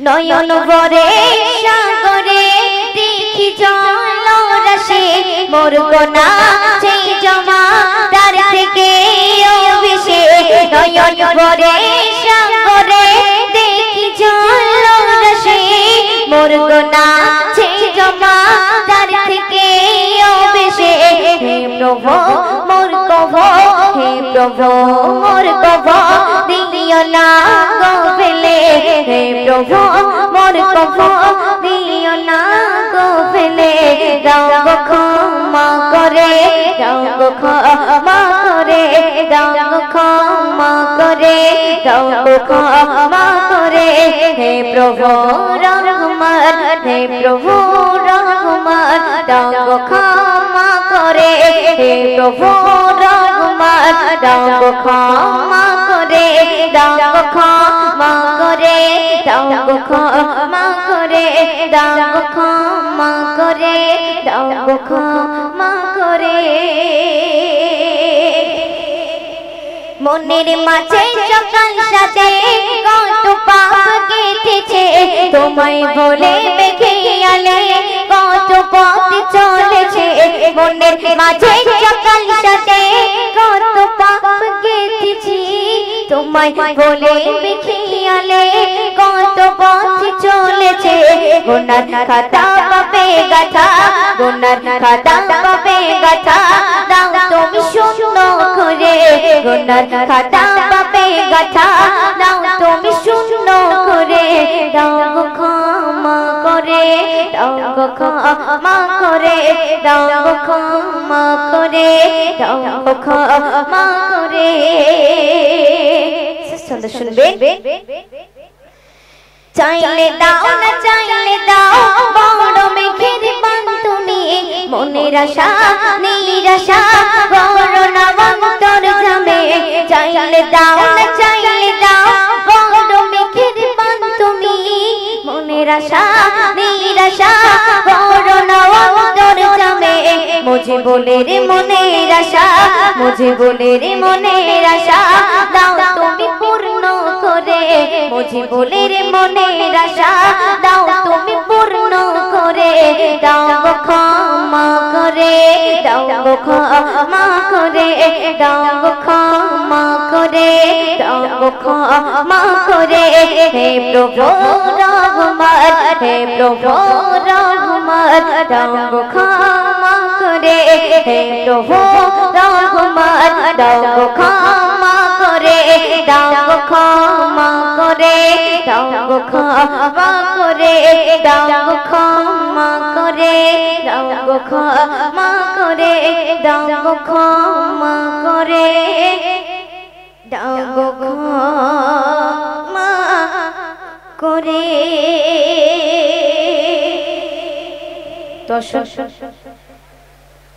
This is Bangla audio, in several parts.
নয়ন বরে সাগরে দেখি জল রাশে মোর কোনা সেই জমা, তার থেকে অভিষে নয়ন বরে সাগরে দেখি জল রাশে মোর কোনা সেই জমা, তার থেকে অভিষে হে প্রভু মোর কভ হে প্রভু মোর দিও না গো হে প্রভু, মোর দিও না গো ফেলে। ক্ষমা করে, দাও গো ক্ষমা করে, দাও গো ক্ষমা করে, দাও ক্ষমা করে। হে প্রভু রহমান হে প্রভু রহমান দাও গো ক্ষমা করে। হে প্রভু রহমান দাও ক্ষমা করে দাও করে করে করে করে মনের মাঝে সকাল কত পাপ তোমায় বলে কত পথ চলেছে। মনের মাঝে সকাল তোমায় বলে মেঘে কত পথ চলেছে। গুনার খাতা পাপে গাথা, গুনার খাতা পাপে গাথা, দাও তুমি শূন্য করে গুনার খাতা পাপে গাথা, দাও তুমি শূন্য করে দাও ক্ষমা করে, দাও ক্ষমা দাও ক্ষমা করে দাও ক্ষমা করে। সুন্দর শুনবেন চাইলে দাও না চাইলে দাও বড় মেঘের পান তুমি মনের আশা নিরাশা বড় না অন্তর জামে চাইলে দাও না চাইলে দাও বড় মেঘের পান তুমি মনের আশা নিরাশা বড় মুঝে বলে রে মনের আশা, মুঝে বলে রে মনের আশা, দাও তুমি পূর্ণ করে। মুঝে বলে রে মনের আশা, দাও তুমি পূর্ণ করে। দাও ক্ষমা করে, দাও ক্ষমা করে, দাও ক্ষমা করে, দাও ক্ষমা করে। হে প্রভু রহমান হে প্রভু রহমান দাও ক্ষমা করে হে প্রভু গো ক্ষমা করে, দাও ক্ষমা করে ক্ষমা করে ক্ষমা করে ক্ষমা করে ক্ষমা করে ক্ষমা করে। দর্শক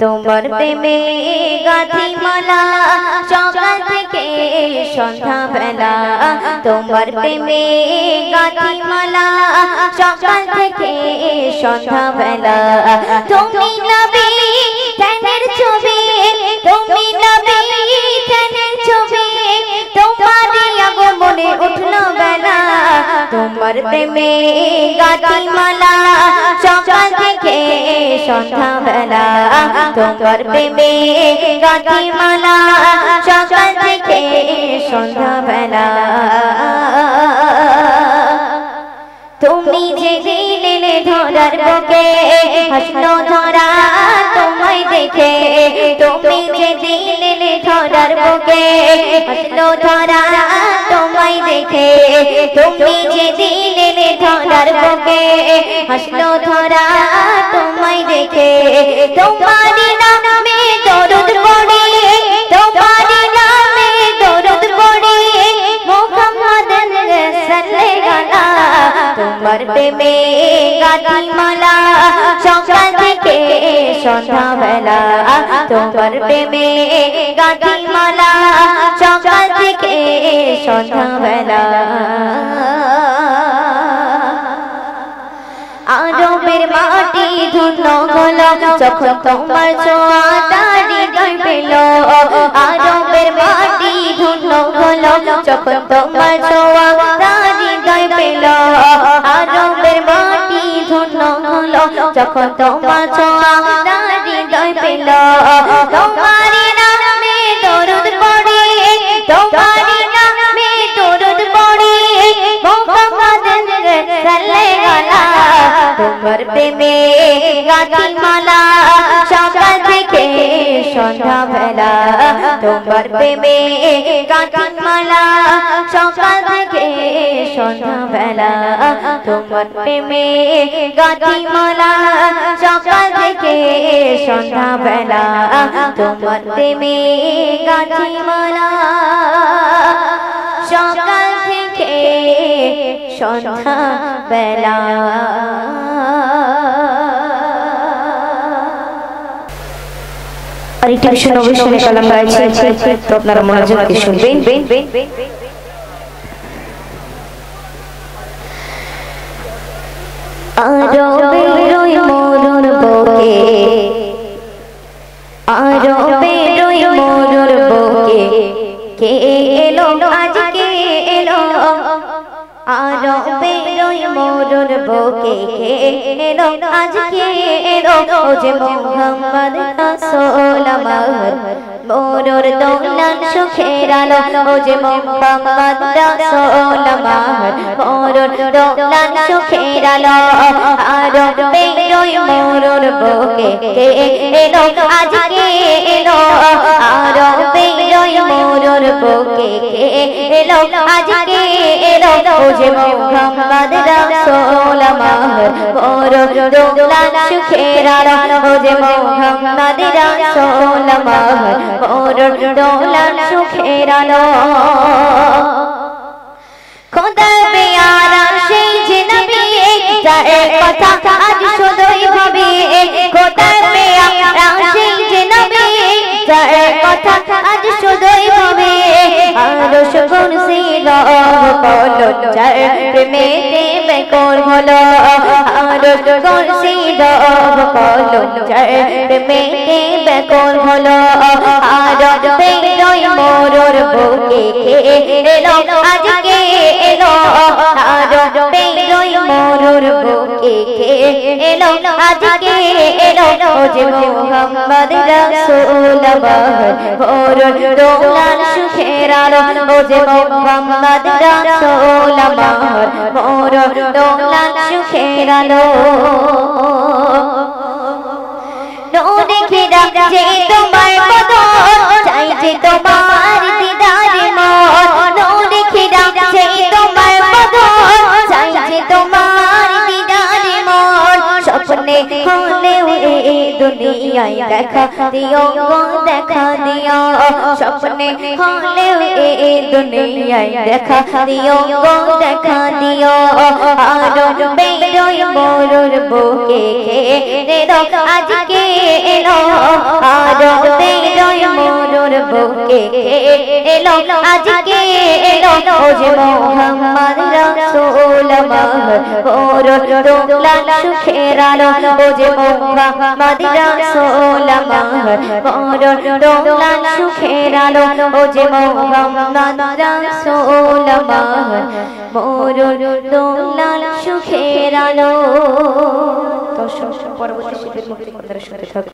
তোমার প্রেমে গাধি মালা সকাল থেকে সন্ধ্যা বেলা তোমার প্রেমে গাধি মালা সকাল থেকে সন্ধ্যা বেলা তুমি তোমার প্রেমে গাতি মালা সকাল থেকে সন্ধ্যা বেলা তোমার প্রেমে গাতি মালা সকাল থেকে সন্ধ্যা বেলা তুমি যে দিলে ধরার বুকে হাসলো ধরা তোমায় দেখে তুমি যে দিলে ধরার বুকে হাসলো ধরা তোমায় দেখে, তুমি যে দিলে ধরার বুকে, হাসলো ধরা তোমায় দেখে তোমারি নামে দরদ পড়ে তোমারি নামে দরদ পড়ে মোহাম্মদ সাল্লাল্লাহু তোমার প্রেমে গাথি মালা সকাল থেকে সন্ধ্যা তোমার প্রেমে গাথি মালা। সকাল থেকে সন্ধ্যা বেলা আরবের মাটি ধুলো হলো যখন তোমার ছোঁয়াটা পেল আরবের মাটি ধুলো হলো যখন তোমার ছোঁয়াটা পেল যখন তোমার ছোঁয়াটা হৃদয় পেল তোমারি নামে দরুদ পড়ে তোমারি নামে দরুদ পড়ে তোমার প্রেমে গাছি মালা সন্ধ্যা বেলা তোমার প্রেমে গাছি মালা সকাল থেকে সন্ধ্যা বেলা তোমার প্রেমে গাছি মালা সকাল থেকে সন্ধ্যা বেলা তোমার প্রেমে গাছি মালা সকাল থেকে সন্ধ্যা বেলা আর একটি ভীষণ অবশ্যই কালাম গাইছে তো আপনারা মনোযোগ দিয়ে শুনবেন। আরও বেরোই মরুর বুকে আরও বেরোই মরুর বুকে, কে এলো? আজকে এলো? আরও বেরোই মরুর বুকে এলো আজকে এলো ও যে মোহাম্মদ রাসূল আমার মরুর দৌলান সুখের আলো ও যে মোহাম্মদ রাসূল আমার মরুর দৌলান সুখের আলো, আরও বেরোই মরুর বুকে এলো আজকে এলো আরও বেরোই মরুর বুকে এলো? আজকে এলো যে মোহাম্মদ রাসূল আমার। মরুর দৌলান সুখের আলো যে মোহাম্মদ রাসূল আমার। মরুর দৌলান খোদা পেয়ারা, সেই যে নবী কথা, আজ শুধুই ভাবে খোদা পেয়ারা কথা আজ শুধুই হবে আর শুকুর সিল কলো চার প্রেমে দেব কোন হলো। আর শুকুর সিল কলো চার প্রেমে দেব কোন হলো। আর মোরর বুকে মোরর বুকে এলো, আজকে এলো যে মোহাম্মদ রাসূল মোরর দোলান সুখের আলো ও যে মোহাম্মদ রাসূল মোরর দোলান সুখের আলো। ঘেরা যে তোমার বদন চাইছে তোমার দিদার মন। স্বপ্নে হলেও এই দুনিয়ায় দেখা দিও দেখা দিও। স্বপ্নে হলেও এই দুনিয়ায় দেখা দিও দেখা দিও। আরও বেরোই মোরর বুকে রে আজকে এলো। আরও বেরোই মোরর বুকে এলো, আজকে এলো ও মোহাম্মদ রাসূল মোরর দোলান সুখের আলো ও মোহাম্মদ রাসূল মোরর দোলান সুখের আলো ও মোহাম্মদ রাসূল মোরর দোলান সুখের আলো। দর্শক, পরবর্তী শিল্পের মুক্তি কথা শুনতে থাকুন।